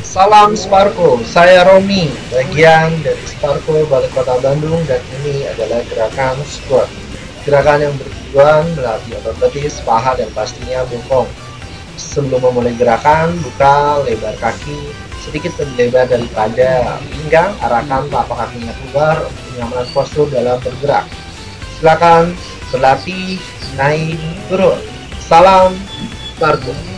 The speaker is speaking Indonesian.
Salam Sparko, saya Romi, bagian dari Sparko Balai Kota Bandung dan ini adalah gerakan squat. Gerakan yang bertujuan melatih otot betis, paha, dan pastinya bokong. Sebelum memulai gerakan, buka lebar kaki sedikit lebih lebar daripada pinggang, arahkan telapak kakinya keluar untuk kenyamanan postur dalam bergerak. Silakan berlatih, naik, turun. Salam Sparko.